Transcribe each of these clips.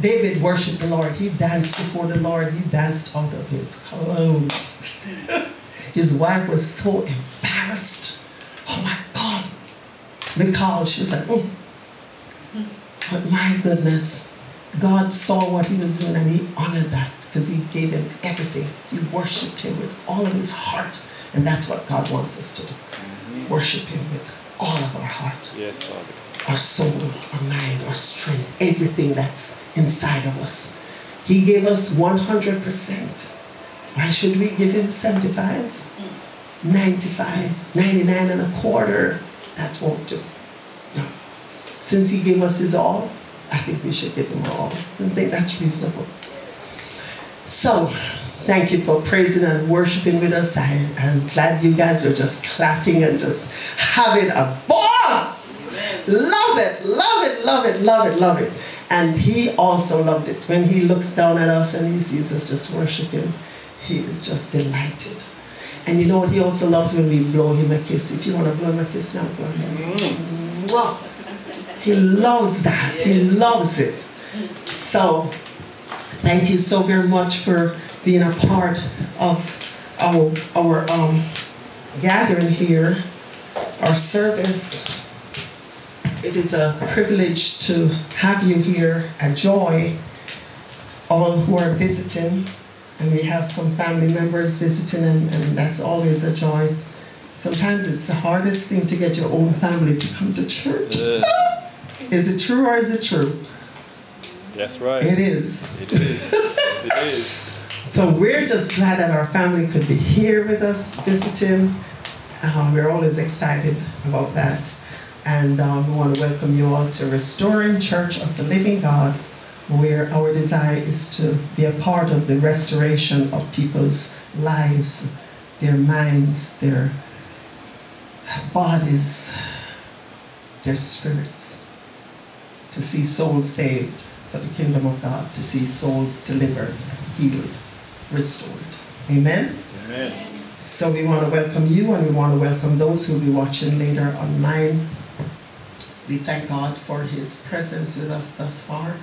David worshiped the Lord. He danced before the Lord. He danced out of his clothes. his wife was so embarrassed. Oh my God. Because she was like, mm. but my goodness, God saw what he was doing and he honored that because he gave him everything. He worshiped him with all of his heart. And that's what God wants us to do. Worship him with all of our heart. Yes, Father. Our soul, our mind, our strength, everything that's inside of us. He gave us 100%. Why should we give him 75? 95, 99 and a quarter? That won't do. No. Since he gave us his all, I think we should give him all. I think that's reasonable. So, thank you for praising and worshiping with us. I, am glad you guys are just clapping and just having a ball. Love it, love it, love it, love it, love it. And he also loved it. When he looks down at us and he sees us just worshiping, he is just delighted. And you know what he also loves when we blow him a kiss. If you want to blow him a kiss now, blow him. Mm. He loves that. He loves it. So thank you so very much for being a part of our, our um, gathering here, our service. It is a privilege to have you here, a joy, all who are visiting. And we have some family members visiting, and, and that's always a joy. Sometimes it's the hardest thing to get your own family to come to church. Uh. is it true or is it true? That's right. It is. It is. yes, it is. So we're just glad that our family could be here with us, visiting. Uh, we're always excited about that. And um, we want to welcome you all to Restoring Church of the Living God, where our desire is to be a part of the restoration of people's lives, their minds, their bodies, their spirits, to see souls saved for the kingdom of God, to see souls delivered, healed, restored. Amen? Amen. So we want to welcome you and we want to welcome those who will be watching later online we thank God for his presence with us thus far,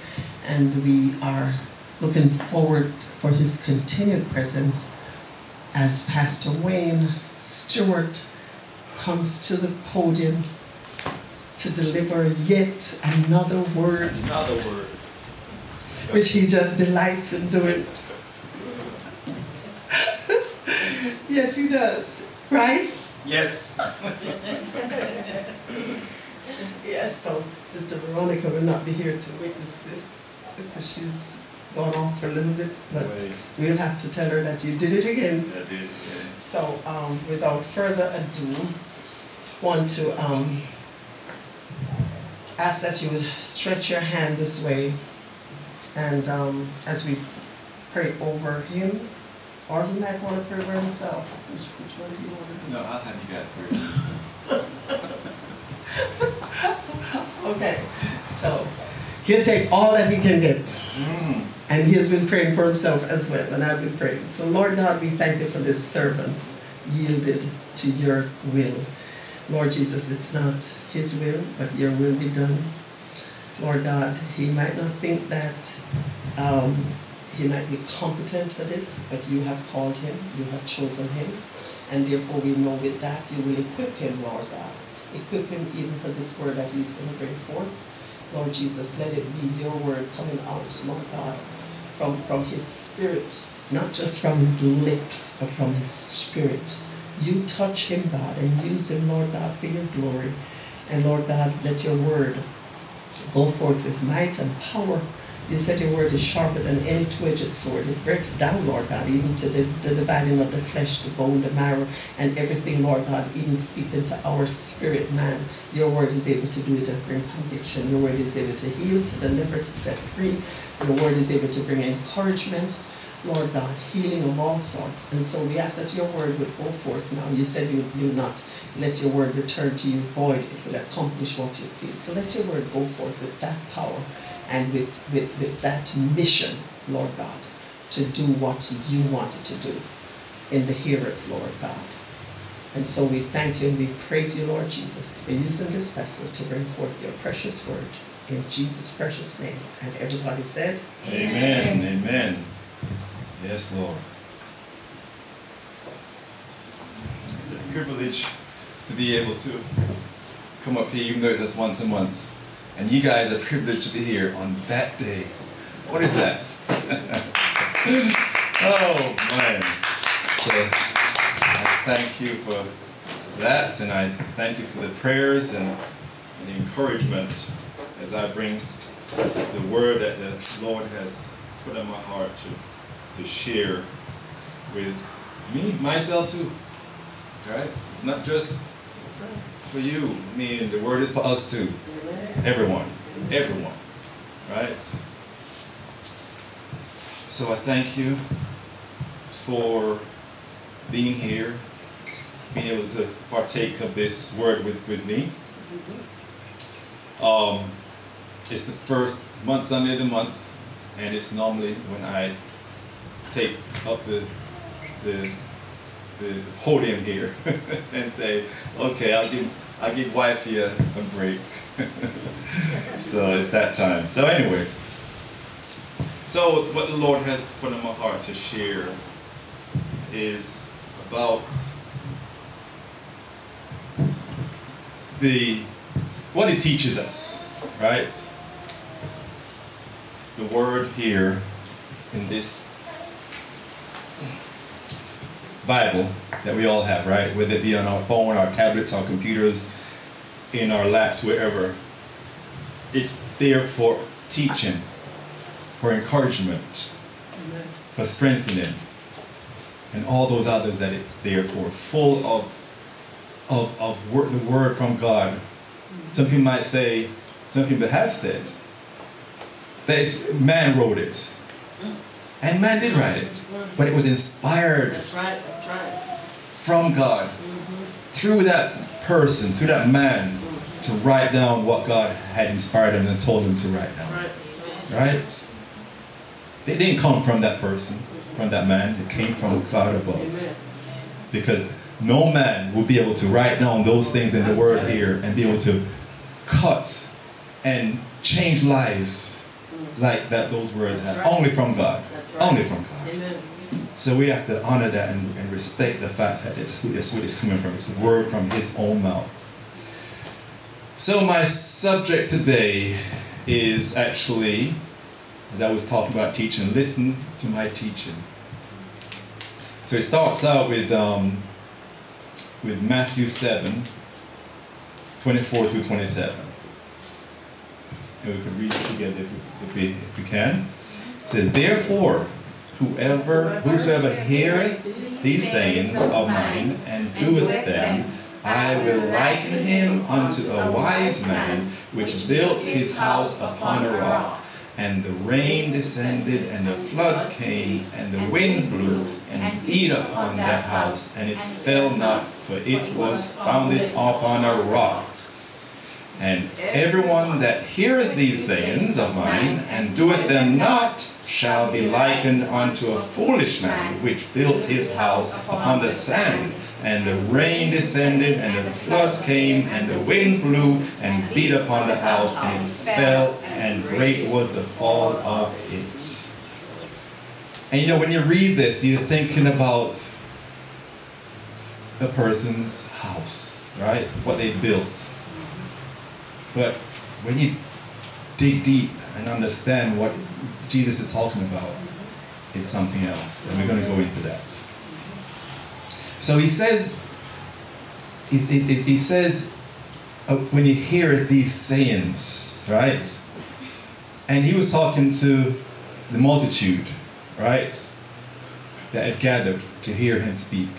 and we are looking forward for his continued presence as Pastor Wayne Stewart comes to the podium to deliver yet another word. Another word. Which he just delights in doing. yes, he does. Right? Yes. Yes, so Sister Veronica will not be here to witness this because she's gone off for a little bit, but Wait. we'll have to tell her that you did it again. I did, yeah. So um, without further ado, want to um, ask that you would stretch your hand this way and um, as we pray over him, or he might want to pray over himself. Which, which one do you want to do? No, I'll have you guys pray. okay, so he'll take all that he can get. Mm. And he has been praying for himself as well, and I've been praying. So, Lord God, we thank you for this servant yielded to your will. Lord Jesus, it's not his will, but your will be done. Lord God, he might not think that um, he might be competent for this, but you have called him, you have chosen him, and therefore we know with that you will equip him, Lord God equip him even for this word that he's going to bring forth. Lord Jesus, let it be your word coming out, Lord God, from, from his spirit, not just from his lips, but from his spirit. You touch him, God, and use him, Lord God, for your glory. And Lord God, let your word go forth with might and power you said your word is sharper than any two-edged sword. It breaks down, Lord God, even to the, the dividing of the flesh, the bone, the marrow, and everything, Lord God, even speaking to our spirit, man. Your word is able to do it and bring conviction. Your word is able to heal, to deliver, to set free. Your word is able to bring encouragement. Lord God, healing of all sorts. And so we ask that your word would go forth now. You said you would not let your word return to you void. It would accomplish what you please. So let your word go forth with that power and with, with, with that mission, Lord God, to do what you wanted to do in the hearers, Lord God. And so we thank you and we praise you, Lord Jesus, for using this vessel to bring forth your precious word. In Jesus' precious name. And everybody said, Amen. Amen. Yes, Lord. It's a privilege to be able to come up here, even though it's once a month. And you guys are privileged to be here on that day. What is that? oh, man. So, I thank you for that, and I thank you for the prayers and, and the encouragement as I bring the word that the Lord has put on my heart to, to share with me, myself too. Right? It's not just for you. I mean, the word is for us too. Everyone. Everyone. Right? So I thank you for being here, being able to partake of this word with, with me. Um, it's the first month Sunday of the month, and it's normally when I take up the the the podium here and say, okay, I'll give I'll give wifey a, a break. so it's that time. So anyway, so what the Lord has put in my heart to share is about the what He teaches us, right? The word here in this Bible that we all have, right? Whether it be on our phone, our tablets, our computers, in our laps, wherever. It's there for teaching, for encouragement, for strengthening, and all those others that it's there for, full of of, of word, the word from God. Some people might say, some people have said, that man wrote it. And man did write it. But it was inspired That's right, that's right. from God mm-hmm. through that person, through that man, mm-hmm. to write down what God had inspired him and told him to write down. right. Right? It didn't come from that person, from that man. It came from God above. Amen. Because no man will be able to write down those things in the word here and be able to cut and change lives like that those words have. That's right. Only from God. That's right. Only from God. Amen. So we have to honor that and, and respect the fact that it's, it's what it's coming from. It's a word from his own mouth. So my subject today is actually, as I was talking about teaching, listen to my teaching. So it starts out with um, with Matthew 7, 24 through 27. And we can read it together if we, if we, if we can. It says, Therefore, whoever whosoever heareth these sayings of mine and doeth them, I will liken him unto a wise man which built his house upon a rock. And the rain descended, and the floods came, and the winds blew, and beat upon that house, and it fell not, for it was founded upon a rock. And everyone that heareth these sayings of mine, and doeth them not, shall be likened unto a foolish man, which built his house upon the sand. And the rain descended, and the floods came, and the winds blew, and beat upon the house, and it fell, and great was the fall of it. And you know, when you read this, you're thinking about a person's house, right? What they built. But when you dig deep and understand what Jesus is talking about, it's something else. And we're going to go into that. So he says, he, he, he- says, uh, when you hear these sayings, right? And he was talking to the multitude, right? That had gathered to hear him speak.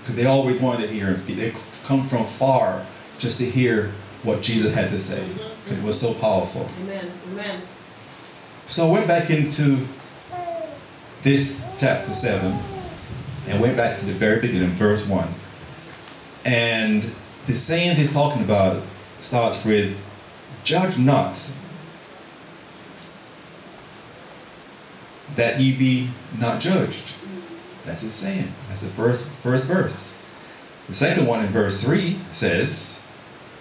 Because they always wanted to hear him speak. They come from far just to hear what Jesus had to say. Mm-hmm. It was so powerful. Amen. Amen. So I went back into this chapter 7 and went back to the very beginning, verse 1. And the sayings he's talking about starts with, Judge not that ye be not judged. Mm-hmm. That's his saying. That's the first, first verse. The second one in verse 3 says,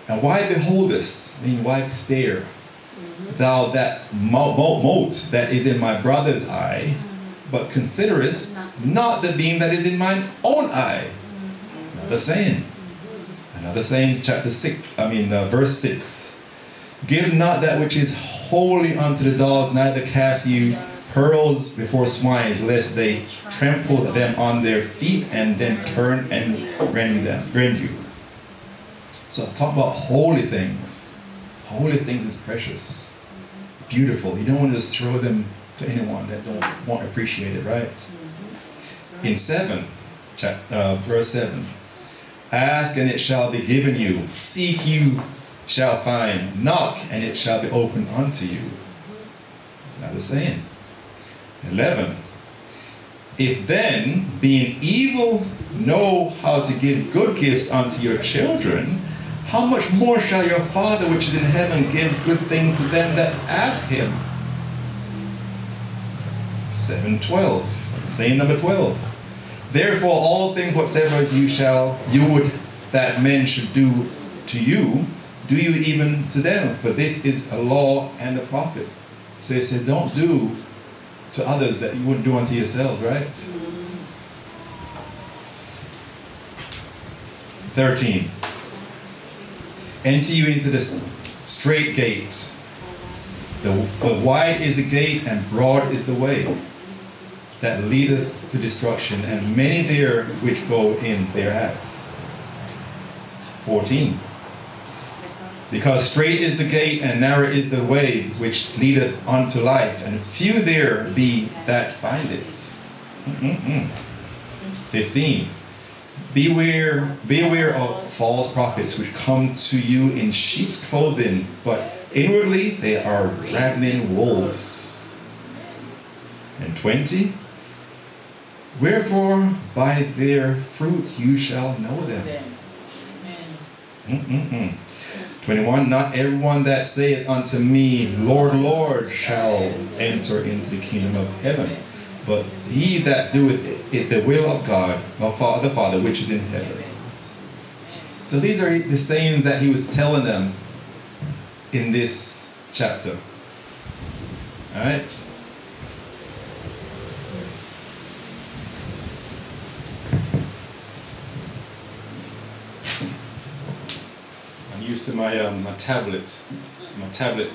And why beholdest, meaning why stare, mm-hmm. thou that mo- mo- mote that is in my brother's eye, mm-hmm. but considerest not the beam that is in mine own eye. Mm-hmm. Another saying. Another saying, chapter 6, I mean, uh, verse 6. Give not that which is holy unto the dogs, neither cast you pearls before swines, lest they trample them on their feet and then turn and rend them, rend you. So talk about holy things. Holy things is precious, beautiful. You don't want to just throw them to anyone that don't won't appreciate it, right? In seven, uh, verse seven, ask and it shall be given you. Seek you shall find. Knock and it shall be opened unto you. Another saying. Eleven. If then, being evil, know how to give good gifts unto your children, how much more shall your Father which is in heaven give good things to them that ask him? 712. Saying number 12. Therefore all things whatsoever you shall you would that men should do to you, do you even to them, for this is a law and a prophet. So he said, don't do to others that you wouldn't do unto yourselves, right? Mm-hmm. 13. Enter you into this straight gate. The, for wide is the gate and broad is the way that leadeth to destruction, and many there which go in thereat. 14. Because straight is the gate and narrow is the way which leadeth unto life, and few there be that find it. Mm-mm-mm. 15. Beware, beware of false prophets which come to you in sheep's clothing, but inwardly they are ravening wolves. And 20. Wherefore by their fruit you shall know them. Mm-mm-mm. 21 Not everyone that saith unto me, Lord, Lord, shall enter into the kingdom of heaven, but he that doeth it the will of God, my Father, the Father, which is in heaven. So these are the sayings that he was telling them in this chapter. Alright? I'm used to my um, my tablet. My tablet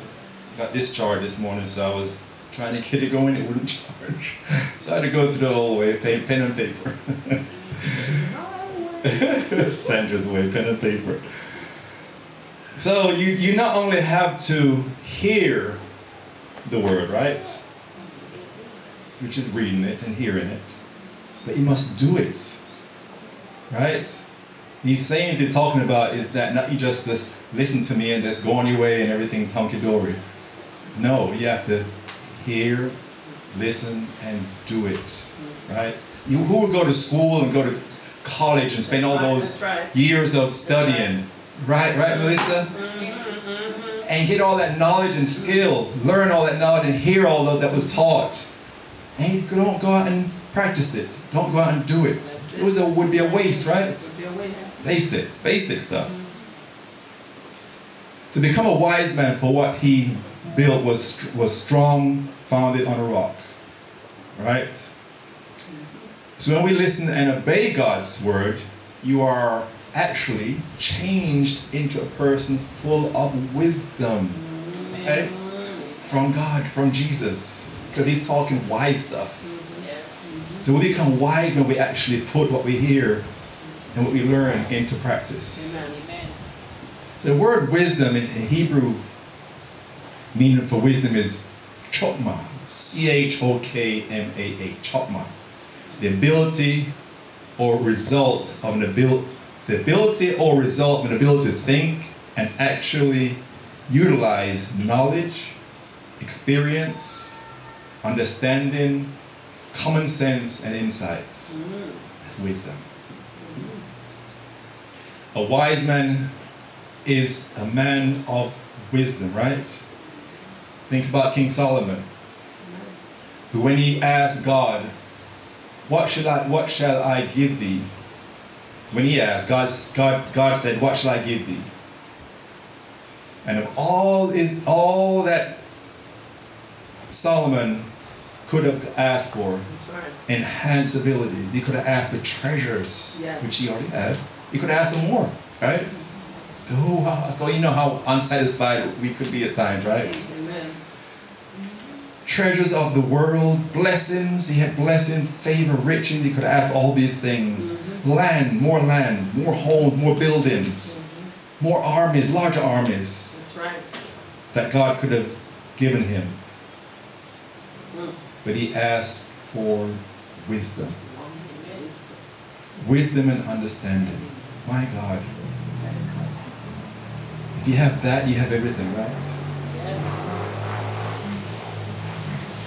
got discharged this morning, so I was trying to get it going. It wouldn't charge, so I had to go through the whole way, pen, pen and paper. Sandra's way, pen and paper. So you you not only have to hear the word, right, which is reading it and hearing it, but you must do it, right? These sayings he's talking about is that not you just just listen to me and just go on your way and everything's hunky dory. No, you have to hear, listen, and do it. Right? You who would go to school and go to college and spend all those right. years of studying. Right, right, Melissa? Mm-hmm, mm-hmm. And get all that knowledge and skill, learn all that knowledge and hear all that that was taught. And you don't go out and practice it. Don't go out and do it. That's It was a, would be a waste, right? It would be a waste. Basics, basic stuff. To become a wise man for what he built was was strong, founded on a rock. Right? So when we listen and obey God's word, you are actually changed into a person full of wisdom. Okay? From God, from Jesus. Because he's talking wise stuff. So we become wise when we actually put what we hear and what we learn into practice. Amen. The word wisdom in Hebrew meaning for wisdom is chokmah, C-H-O-K-M-A-A, chokmah. The ability or result of an ability, the ability or result of an ability to think and actually utilize knowledge, experience, understanding, common sense, and insights. That's wisdom. A wise man is a man of wisdom, right? Think about King Solomon, who when he asked God, "What shall I? What shall I give thee?" When he asked, God, God, God said, "What shall I give thee?" And of all is all that Solomon could have asked for, right. enhanced abilities. He could have asked for treasures, Yes. which he already had. He could have asked for more, right? Oh, you know how unsatisfied we could be at times, right? Treasures of the world, blessings. He had blessings, favor, riches. He could ask all these things. Land, more land, more homes, more buildings, more armies, larger armies That's right. that God could have given him. Mm. But he asked for wisdom. Wisdom and understanding. My God. If you have that, you have everything, right?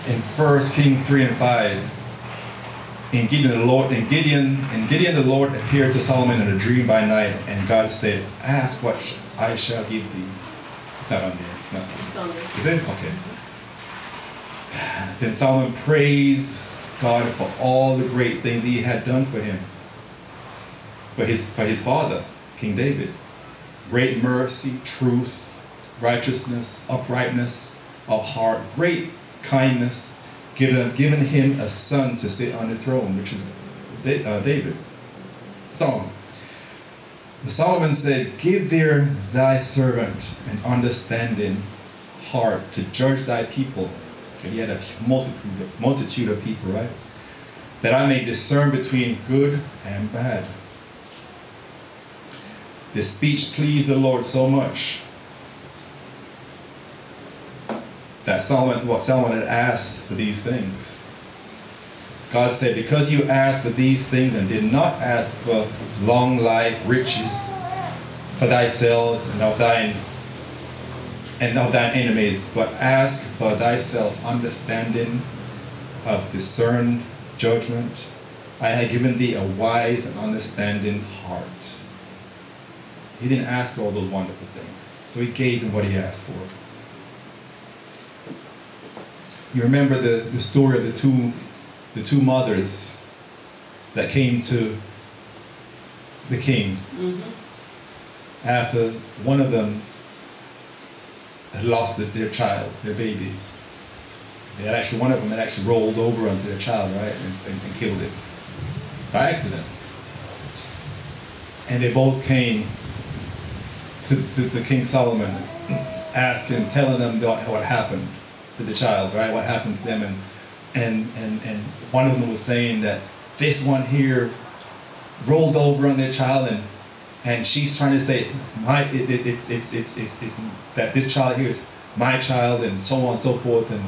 In First King 3 and 5, in Gideon the Lord, in Gideon, in Gideon the Lord appeared to Solomon in a dream by night, and God said, Ask what I shall give thee. It's not on there. It's not. Sunday. Is it? Okay. Then Solomon praised God for all the great things he had done for him. For his, for his father, King David. Great mercy, truth, righteousness, uprightness of heart, great kindness, given, given him a son to sit on the throne, which is uh, David. Solomon. Solomon said, Give there thy servant an understanding heart to judge thy people. And he had a multitude, multitude of people, right? That I may discern between good and bad. This speech pleased the Lord so much that Solomon, what Solomon had asked for these things. God said, Because you asked for these things and did not ask for long life, riches for thyself and of thine and of thine enemies, but ask for thyself understanding of discerned judgment. I have given thee a wise and understanding heart. He didn't ask for all those wonderful things, so he gave him what he asked for. You remember the, the story of the two the two mothers that came to the king Mm-hmm. after one of them had lost their, child, their baby. They had actually one of them had actually rolled over onto their child, right, and, and, and killed it by accident. And they both came to, to, to King Solomon, asking, telling them what, what happened to the child, right? What happened to them, and and and and one of them was saying that this one here rolled over on their child and and she's trying to say it's my it, it, it's, it's, it's, it's, it's that this child here is my child and so on and so forth. And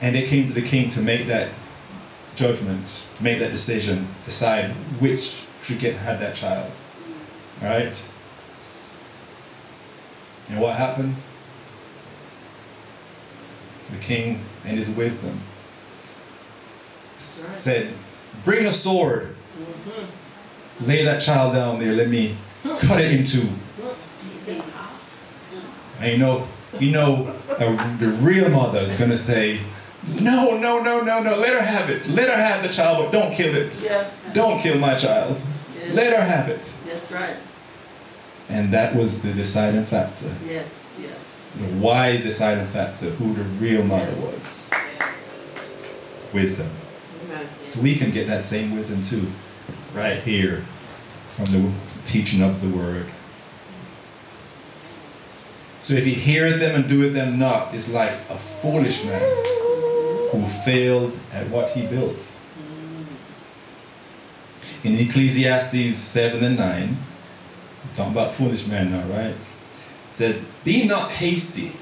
and they came to the king to make that judgment make that decision decide which should get have that child right? And what happened the king and his wisdom. Said bring a sword. Mm-hmm. lay that child down there. Let me cut it in two. And you know you know a, the real mother is going to say no no no no no. Let her have it. Let her have the child but don't kill it. Yeah. don't kill my child. Yeah. let her have it. That's right. And that was the deciding factor Yes. Yes. the wise deciding factor who the real mother Yes. was wisdom Amen. so we can get that same wisdom too right here from the teaching of the word so if he heareth them and doeth them not it's like a foolish man who failed at what he built mm. in ecclesiastes 7 and 9 talking about foolish men now right said be not hasty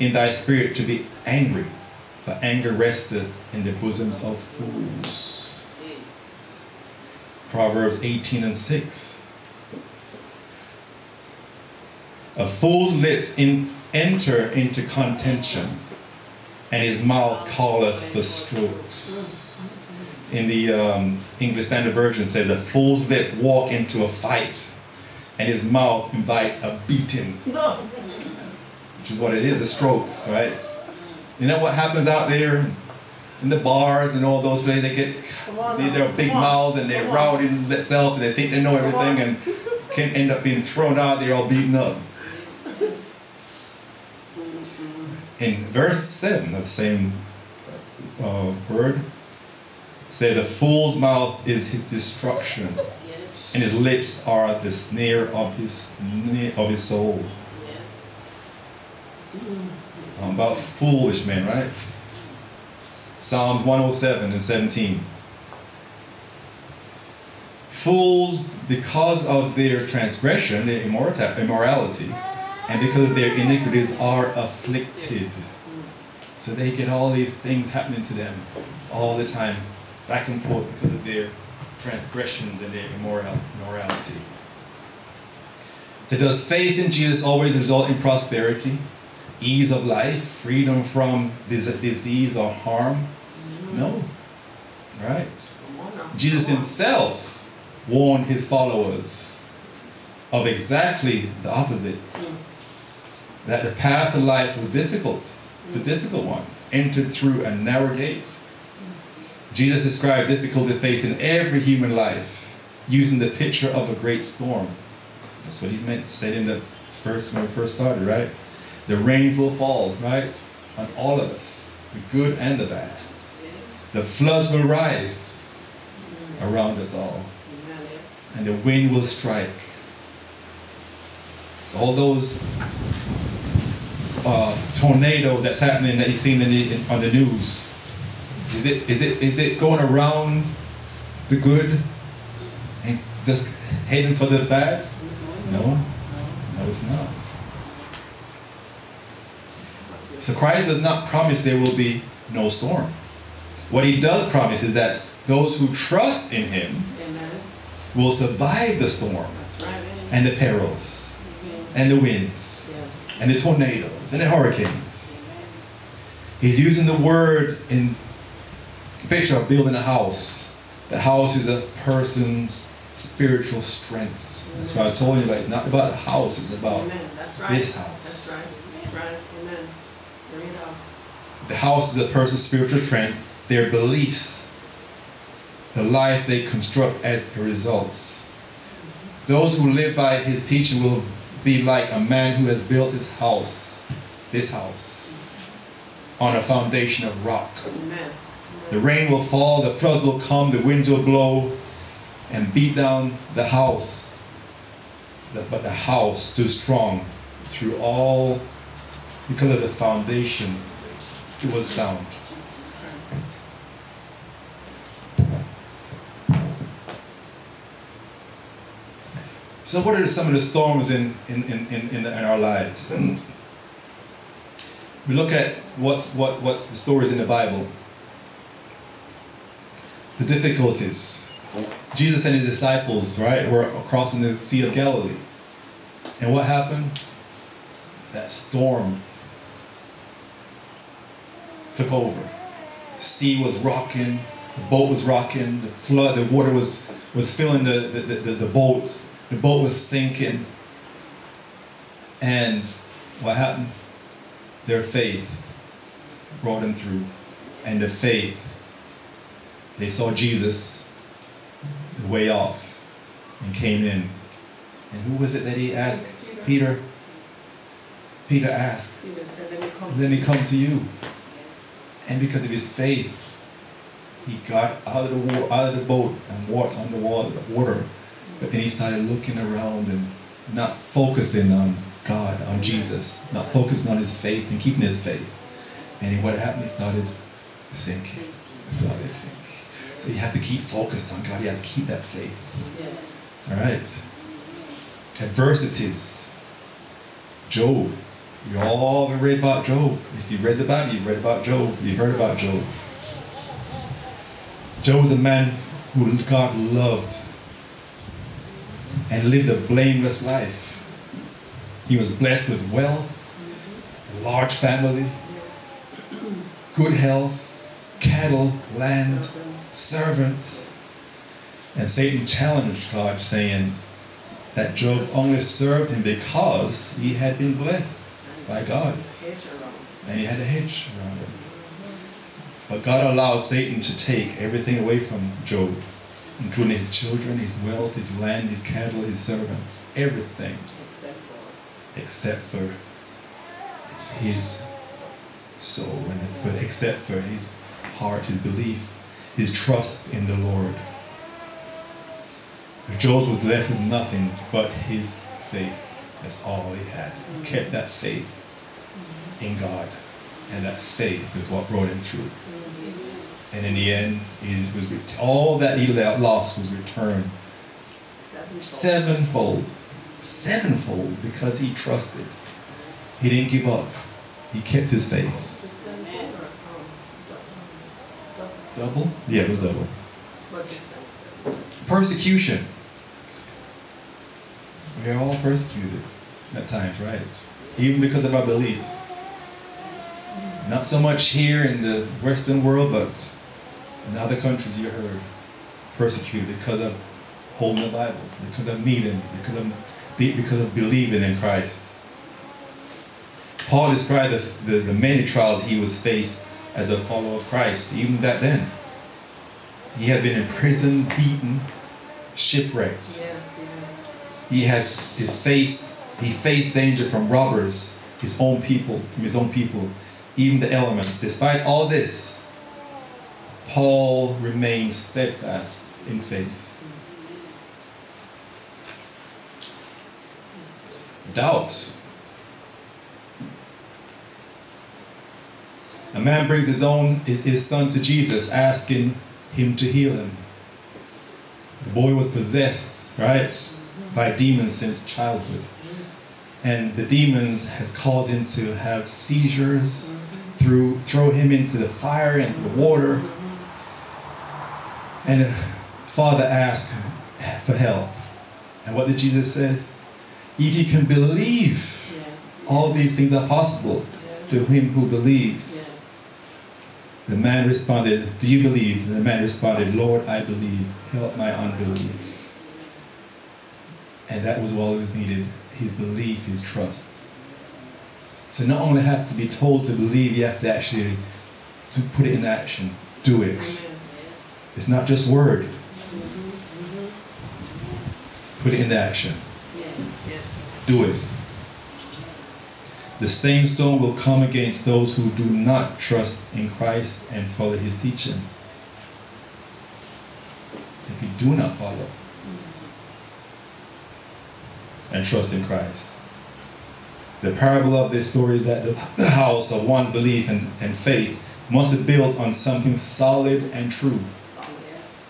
in thy spirit to be angry for anger resteth in the bosoms of fools Proverbs 18 and 6. A fool's lips in, enter into contention, and his mouth calleth for strokes. In the um, English Standard Version says, A fool's lips walk into a fight, and his mouth invites a beating, which is what it is, a strokes, right? You know what happens out there in the bars and all those places? They get Come on. they, now. big mouths and they're rowdy themselves and they think they know everything and can end up being thrown out they're all beaten up. in verse 7 of the same uh, word, says, A fool's mouth is his destruction, and his lips are the snare of his, of his soul. Um, about foolish men, right? Psalms 107 and 17. Fools, because of their transgression, their immorality, and because of their iniquities, are afflicted. So they get all these things happening to them all the time, back and forth, because of their transgressions and their immorality. So does faith in Jesus always result in prosperity, ease of life, freedom from disease or harm? No. Right? Jesus himself warned his followers of exactly the opposite. That the path of life was difficult. It's a difficult one. Entered through a narrow gate. Jesus described difficulty faced in every human life using the picture of a great storm. That's what he meant said in the first when we first started, right? The rains will fall, right? On all of us, the good and the bad. The floods will rise around us all and the wind will strike. All those uh, tornado that's happening that you've seen in the, in, on the news. Is it, is, it, is it going around the good and just heading for the bad? No. No, it's not. So Christ does not promise there will be no storm. What he does promise is that those who trust in him will survive the storm right, and the perils and the winds yes. and the tornadoes and the hurricanes. He's using the word in picture of building a house. The house is a person's spiritual strength. That's why I told you about it's not about the house, it's about right. this house. That's right. That's right. Amen. The house is a person's spiritual strength, their beliefs, the life they construct as a result. Those who live by his teaching will be like a man who has built his house, this house, on a foundation of rock. Amen. The rain will fall, the floods will come, the winds will blow and beat down the house. But the house stood strong through all because of the foundation. It was sound. So, what are some of the storms in, in, in, in, in, our lives? we look at what's, what, what's the stories in the Bible, the difficulties. Jesus and his disciples, right, were crossing the Sea of Galilee. And what happened? That storm took over. The sea was rocking, the boat was rocking, the flood, the water was, was filling the, the, the, the boats the boat was sinking. And what happened? Their faith brought them through. And the faith, they saw Jesus way off and came in. And who was it that he asked? Peter. Peter asked, Let me come to you. And because of his faith, he got out of the, out of the boat and walked on the water, water but then he started looking around and not focusing on God, on Jesus, not focusing on his faith and keeping his faith. And what happened? He started sinking. He started sinking. So you have to keep focused on God. You have to keep that faith. All right. Adversities. Job. You all have read about Job. If you read the Bible, you've read about Job. You've heard about Job. Job was a man who God loved and lived a blameless life. He was blessed with wealth, a large family, good health, cattle, land, servants. And Satan challenged God, saying that Job only served him because he had been blessed by God. And he had a hedge around him. But God allowed Satan to take everything away from Job including his children, his wealth, his land, his cattle, his servants, everything except for, his soul, and for, except for his heart, his belief, his trust in the Lord. Joseph was left with nothing but his faith. That's all he had. He kept that faith in God. And that faith is what brought him through. And in the end, he was all that he lost was returned sevenfold. Sevenfold because he trusted. He didn't give up. He kept his faith. Double? Yeah, it was double. Persecution. We are all persecuted at times, right? Even because of our beliefs. Not so much here in the Western world, but in other countries you heard persecuted because of holding the Bible, because of meeting, because of because of believing in Christ. Paul described the, the, the many trials he was faced as a follower of Christ, even back then. He has been in prison, beaten, shipwrecked. Yes, yes. He has his faced he faced danger from robbers, his own people, from his own people, even the elements. Despite all this, Paul remains steadfast in faith. Mm-hmm. Doubt. A man brings his own his, his son to Jesus, asking him to heal him. The boy was possessed, right, by demons since childhood. And the demons has caused him to have seizures, through throw him into the fire and the water. And the father asked for help. And what did Jesus say? If you can believe, Yes. all these things are possible to him who believes. Yes. The man responded, Do you believe? The man responded, Lord, I believe. Help my unbelief. And that was all that was needed his belief, his trust. So not only have to be told to believe, you have to actually to put it in action. Do it. It's not just word. Mm-hmm. Mm-hmm. Put it into action. Yes. Yes. Do it. The same stone will come against those who do not trust in Christ and follow his teaching. If you do not follow and trust in Christ. The parable of this story is that the house of one's belief and, and faith must be built on something solid and true,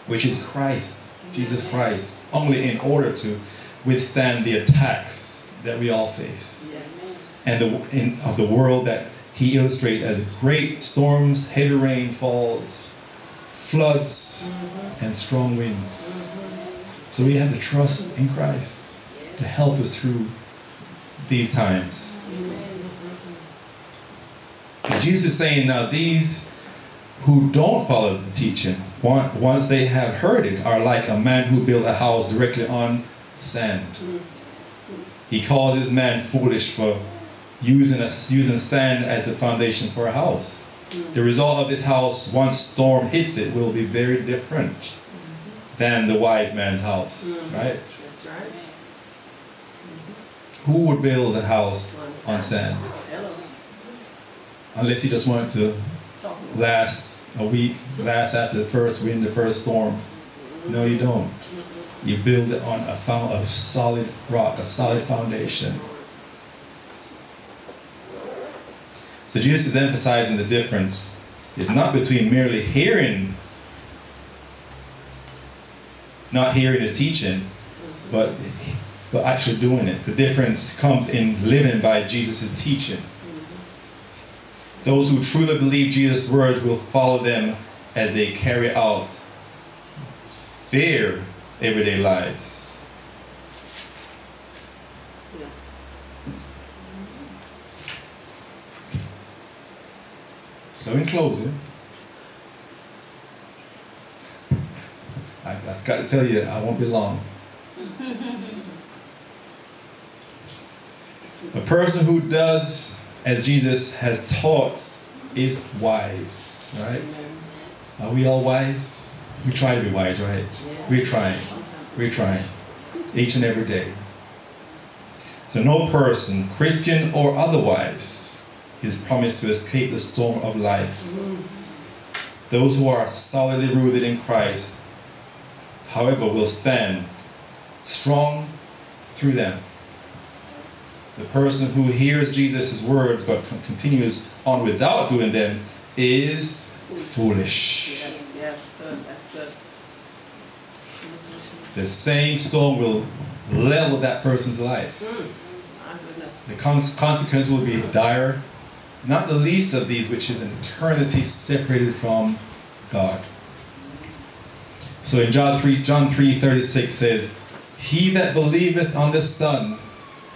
which is Christ, Jesus Christ, only in order to withstand the attacks that we all face. And the, in, of the world that he illustrates as great storms, heavy rain falls, floods, mm-hmm. and strong winds. So we have to trust in Christ to help us through these times. Jesus is saying now these who don't follow the teaching, once they have heard it, are like a man who built a house directly on sand. Mm-hmm. He calls this man foolish for using, a, using sand as the foundation for a house. Mm-hmm. The result of this house, once storm hits it, will be very different mm-hmm. than the wise man's house, mm-hmm. right? That's right. Who would build a house on sand? Unless he just wanted to last a week, last after the first wind, the first storm. No, you don't. You build it on a, found, a solid rock, a solid foundation. So Jesus is emphasizing the difference is not between merely hearing, not hearing his teaching, but but actually doing it. The difference comes in living by Jesus' teaching. Those who truly believe Jesus' words will follow them as they carry out their everyday lives. Yes. So, in closing, I, I've got to tell you, I won't be long. A person who does as Jesus has taught is wise, right? Are we all wise? We try to be wise, right? We're trying. We're trying. Each and every day. So no person, Christian or otherwise, his promise to escape the storm of life. Those who are solidly rooted in Christ, however, will stand strong through them. The person who hears Jesus' words but con- continues on without doing them is foolish. Yes, yes, good, that's good. The same storm will level that person's life. Mm, goodness. The cons- consequence will be dire, not the least of these, which is an eternity separated from God. So in John 3, John 3 36 says, He that believeth on the Son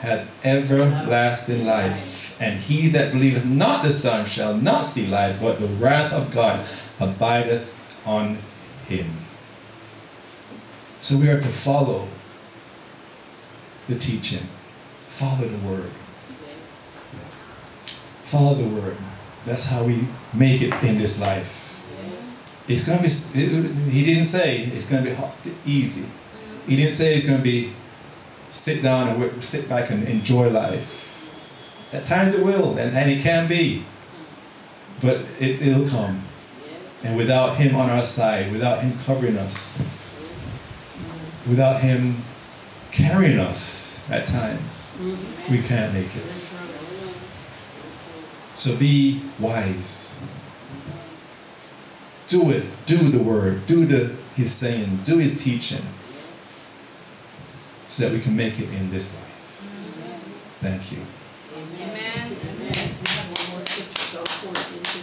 hath everlasting life, and he that believeth not the Son shall not see life, but the wrath of God abideth on him. So we are to follow the teaching, follow the word. Follow the word. That's how we make it in this life. It's gonna be. it- he didn't say it's gonna be hard, easy. He didn't say it's gonna be sit down and wi- sit back and enjoy life. At times it will, and, and it can be, but it, it'll come. And without Him on our side, without Him covering us, without Him carrying us at times, mm-hmm. we can't make it. So be wise. Do it. Do the word. Do the his saying. Do his teaching. So that we can make it in this life. Thank you. Amen. One more scripture, John 14, 15.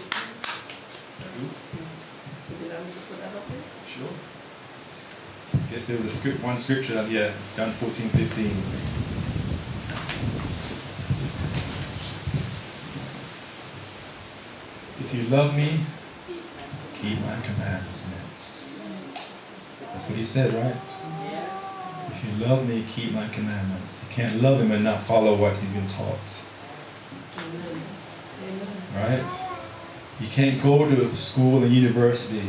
Did I put that up there? Sure. Guess there was a script, one scripture that here, John 14, 15. If you love me, keep my commandments. That's what he said, right? If you love me, keep my commandments. You can't love him and not follow what he's been taught. Right? You can't go to school and university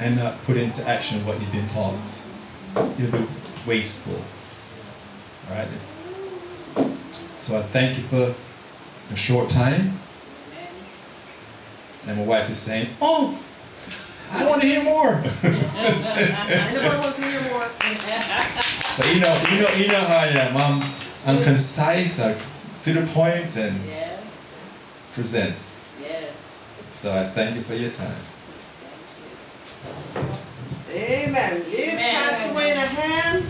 and not put into action what you've been taught. You'll be wasteful. Right? So I thank you for a short time. And my wife is saying, Oh, I want to hear more. Anyone wants to hear more? But you know, you know, you know how I am. I'm, I'm concise, I'm to the point, and Yes, present. yes. So I thank you for your time. Amen. Give Amen. Pastor Wayne a hand.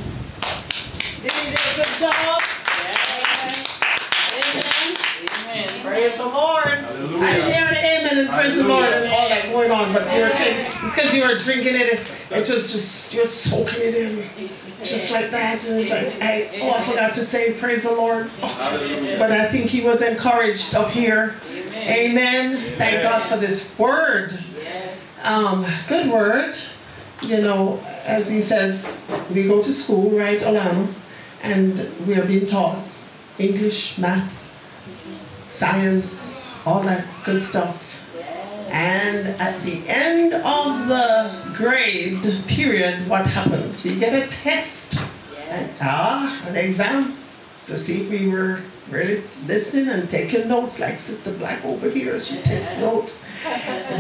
Did he do a good job? Yes. Amen. Amen. Praise the Lord. I Hallelujah. Didn't hear the amen and praise the Lord and all that going on, but you're taking, it's because you were drinking it. It was just, you're soaking it in. Just like that. And it's like, I, oh, I forgot to say praise the Lord. Hallelujah. But I think he was encouraged up here. Amen. Amen. Thank God for this word. Yes. Um, good word. You know, as he says, we go to school, right, Alana, and we are being taught English, math, science, all that good stuff. And at the end of the grade period, what happens? We get a test, and, ah, an exam, to see if we were really listening and taking notes, like Sister Black over here, she takes notes.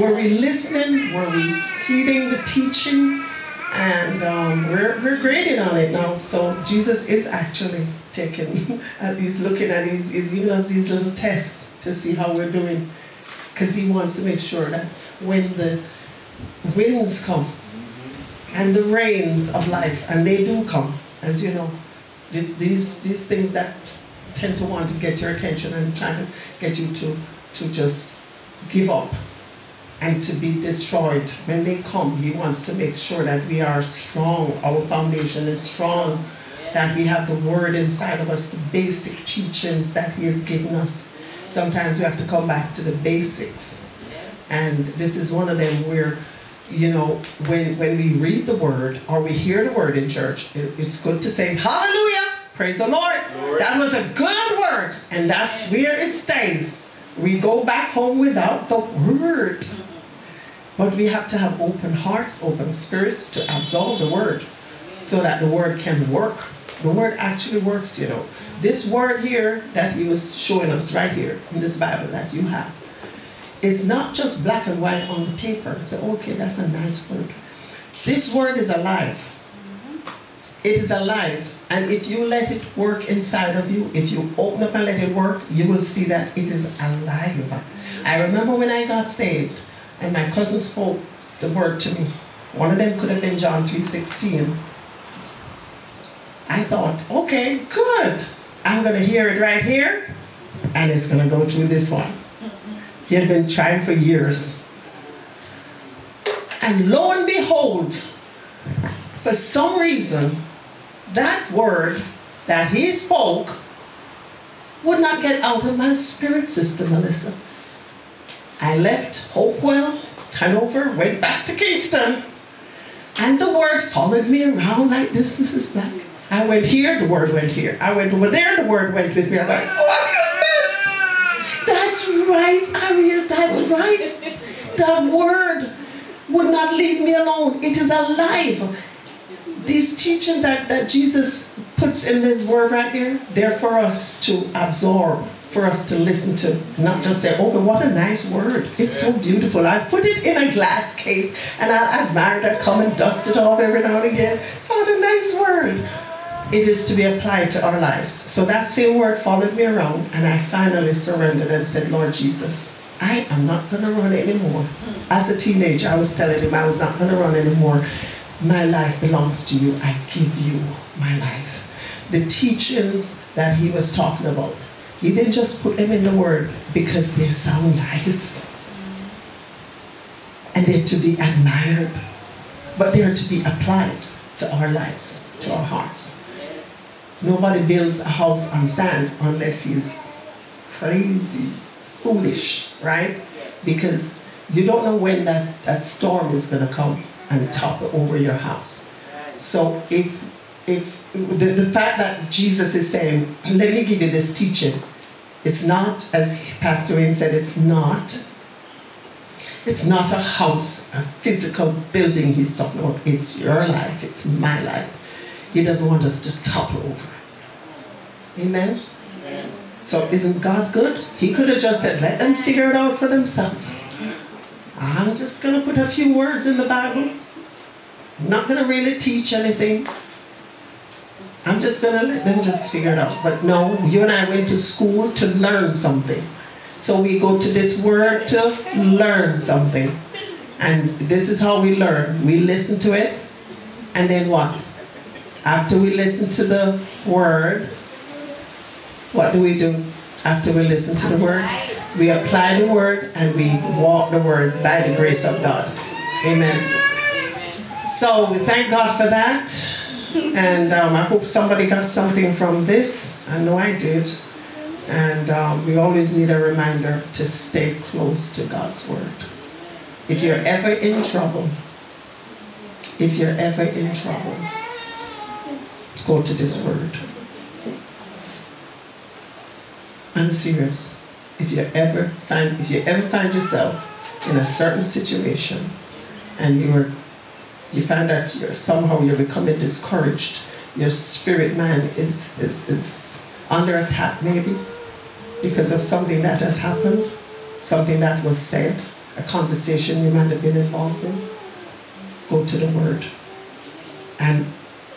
Were we listening? Were we heeding the teaching? And um, we're, we're grading on it now. So Jesus is actually taking, he's looking at, he's, he's giving us these little tests to see how we're doing. Because he wants to make sure that when the winds come and the rains of life, and they do come, as you know, these, these things that tend to want to get your attention and try to get you to, to just give up and to be destroyed. When they come, He wants to make sure that we are strong, our foundation is strong, that we have the Word inside of us, the basic teachings that He has given us. Sometimes we have to come back to the basics. And this is one of them where, you know, when, when we read the Word or we hear the Word in church, it- it's good to say, Hallelujah! Praise the Lord! That was a good word, and that's where it stays. We go back home without the Word. But we have to have open hearts, open spirits to absorb the word so that the word can work The word actually works, you know. This word here that he was showing us right here in this Bible that you have is not just black and white on the paper. So, okay, that's a nice word. This word is alive. It is alive. And if you let it work inside of you, if you open up and let it work, you will see that it is alive. I remember when I got saved and my cousin spoke the word to me. One of them could have been John 3.16. I thought, okay, good. I'm going to hear it right here, and it's going to go through this one. He had been trying for years. And lo and behold, for some reason, that word that he spoke would not get out of my spirit system, Melissa. I left Hopewell, Hanover, went back to Kingston, and the word followed me around like this, Mrs. Black. I went here, the word went here. I went over there, the word went with me. I was like, what is this? That's right, Ariel, that's right. That word would not leave me alone. It is alive. These teachings that, that Jesus puts in this word right here, they're for us to absorb, for us to listen to, not just say, oh, but what a nice word. It's so beautiful. I put it in a glass case and I admire it. I come and dust it off every now and again. It's what a nice word. It is to be applied to our lives. So that same word followed me around and I finally surrendered and said, Lord Jesus, I am not going to run anymore. As a teenager, I was telling him I was not going to run anymore. My life belongs to you. I give you my life. The teachings that he was talking about, he didn't just put them in the word because they sound nice and they're to be admired, but they're to be applied to our lives, to our hearts. Nobody builds a house on sand unless he's crazy, foolish, right? Because you don't know when that, that storm is going to come and topple over your house. So if if the, the fact that Jesus is saying, let me give you this teaching, it's not, as Pastor Wayne said, it's not. It's not a house, a physical building he's talking about. It's your life, it's my life. He doesn't want us to topple over. Amen? Amen. So isn't God good? He could have just said, let them figure it out for themselves. I'm just going to put a few words in the Bible. I'm not going to really teach anything. I'm just going to let them just figure it out. But no, you and I went to school to learn something. So we go to this word to learn something. And this is how we learn. We listen to it, and then what? After we listen to the word, what do we do after we listen to the word? We apply the word and we walk the word by the grace of God. Amen. So we thank God for that. And um, I hope somebody got something from this. I know I did. And um, we always need a reminder to stay close to God's word. If you're ever in trouble, if you're ever in trouble, go to this word. I'm serious. If you ever find if you ever find yourself in a certain situation and you're you find that you're somehow you're becoming discouraged, your spirit man is, is, is under attack maybe because of something that has happened, something that was said, a conversation you might have been involved in. Go to the word. And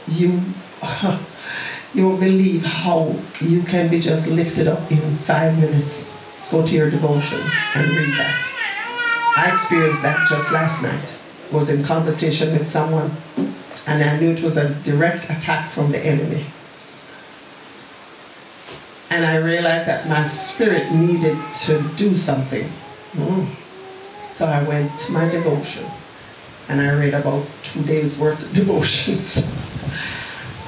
you you won't believe how you can be just lifted up in five minutes. Go to your devotions and read that. I experienced that just last night. Was in conversation with someone, and I knew it was a direct attack from the enemy. And I realized that my spirit needed to do something. Mm. So I went to my devotion, and I read about two days worth of devotions.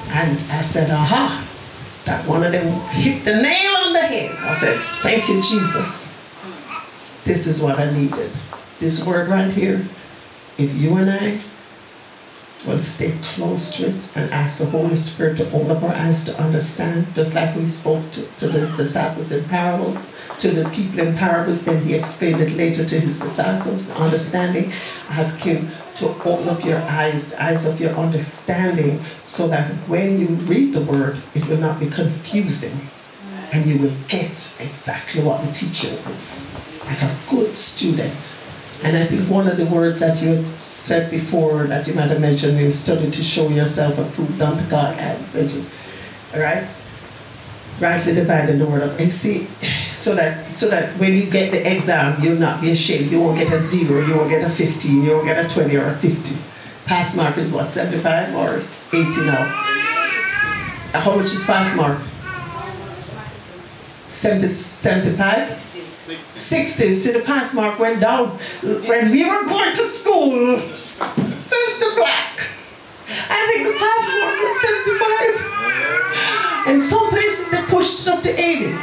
And I said, aha, that one of them hit the nail on the head. I said, thank you, Jesus. This is what I needed. This word right here. If you and I will stay close to it and ask the Holy Spirit to open up our eyes to understand, just like we spoke to, to the disciples in parables, to the people in parables, then he explained it later to his disciples, understanding, ask him to open up your eyes, eyes of your understanding, so that when you read the word, it will not be confusing and you will get exactly what the teacher is, like a good student. And I think one of the words that you said before that you might have mentioned is study to show yourself approved unto God and right? Rightly dividing the word of and see so that so that when you get the exam you'll not be ashamed. You won't get a zero, you won't get a 15, you won't get a 20 or a 50. Pass mark is what, 75 or 80 now? Uh, how much is pass mark? 70, 75? 60. See, the pass mark went down when we were going to school. Sister Black. I think the pass mark was 75. And some places they pushed it up to 80.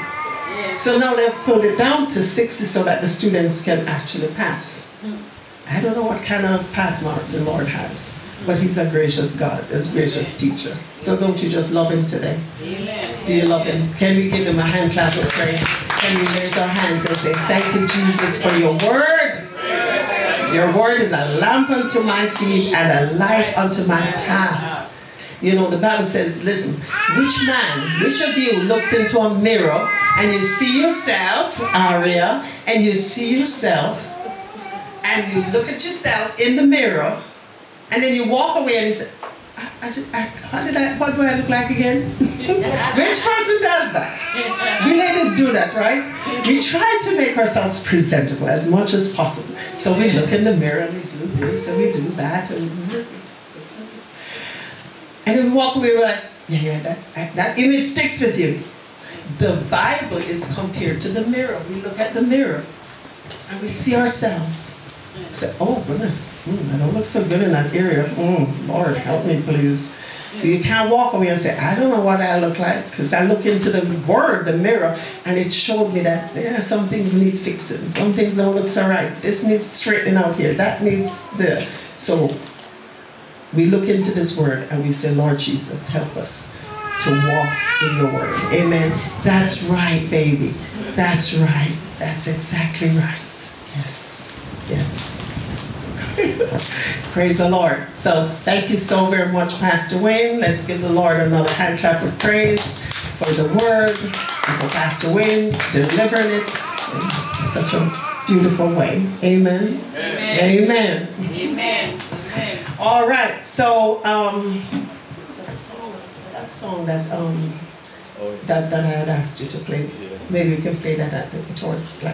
So now they've pulled it down to 60 so that the students can actually pass. Hmm. I don't know what kind of pass mark the Lord has, but He's a gracious God, a gracious teacher. So don't you just love Him today? Amen. Do you love him? Can we give him a hand clap of praise? Can we raise our hands and say, Thank you, Jesus, for your word? Your word is a lamp unto my feet and a light unto my path. You know, the Bible says, listen, which man, which of you looks into a mirror and you see yourself, Aria, and you see yourself, and you look at yourself in the mirror, and then you walk away and you say, I, I, I, how did I, what do I look like again? Which person does that? We ladies do that, right? We try to make ourselves presentable as much as possible. So we look in the mirror and we do this and we do that and. And then we walk away, we're like, yeah, yeah, that, that image sticks with you. The Bible is compared to the mirror. We look at the mirror and we see ourselves. Say, oh goodness, mm, I don't look so good in that area. Mm, Lord, help me, please. You can't walk away and say, I don't know what I look like, because I look into the word, the mirror, and it showed me that yeah, some things need fixing, some things don't look so right. This needs straightening out here, that needs the. So we look into this word and we say, Lord Jesus, help us to walk in your word. Amen. That's right, baby. That's right. That's exactly right. Yes. Yes. Praise the Lord. So thank you so very much, Pastor Wayne. Let's give the Lord another hand clap of praise for the word for Pastor Wayne delivering it in such a beautiful way. Amen. Amen. Amen. Amen. All right. So um, that song, that song that um Oh, that, that I had asked you to play. Yes. Maybe we can play that at the like